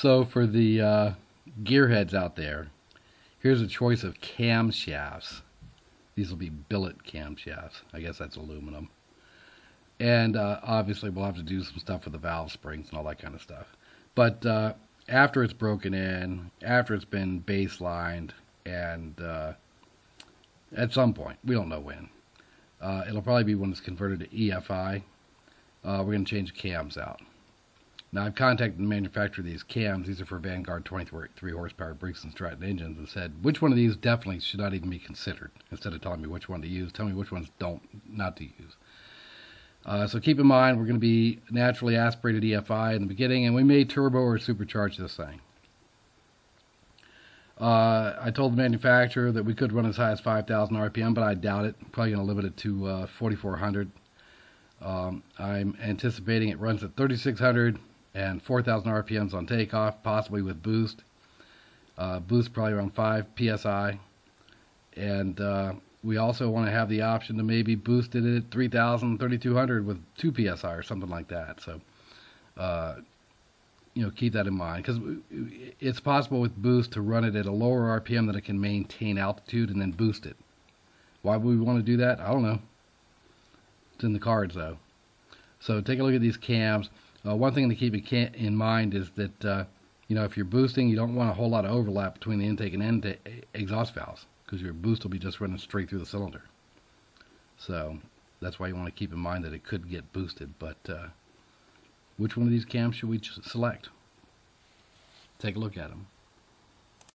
So for the uh, gearheads out there, here's a choice of camshafts. These will be billet camshafts. I guess that's aluminum. And uh, obviously we'll have to do some stuff with the valve springs and all that kind of stuff. But uh, after it's broken in, after it's been baselined, and uh, at some point, we don't know when, uh, it'll probably be when it's converted to EFI. Uh, we're going to change the cams out. Now, I've contacted the manufacturer of these cams. These are for Vanguard 23 horsepower Briggs & Stratton engines and said, which one of these definitely should not even be considered? Instead of telling me which one to use, tell me which ones don't, not to use. Uh, so keep in mind, we're going to be naturally aspirated EFI in the beginning, and we may turbo or supercharge this thing. Uh, I told the manufacturer that we could run as high as 5,000 RPM, but I doubt it. Probably going to limit it to uh, 4,400. Um, I'm anticipating it runs at 3,600 and 4,000 RPMs on takeoff, possibly with boost. Uh, boost probably around 5 psi. And uh, we also want to have the option to maybe boost it at 3,000, 3,200 with 2 psi or something like that. So, uh, you know, keep that in mind because it's possible with boost to run it at a lower RPM that it can maintain altitude and then boost it. Why would we want to do that? I don't know. It's in the cards though. So take a look at these cams. Uh, one thing to keep in mind is that uh, you know if you're boosting, you don't want a whole lot of overlap between the intake and end exhaust valves because your boost will be just running straight through the cylinder. So that's why you want to keep in mind that it could get boosted. But uh, which one of these cams should we select? Take a look at them.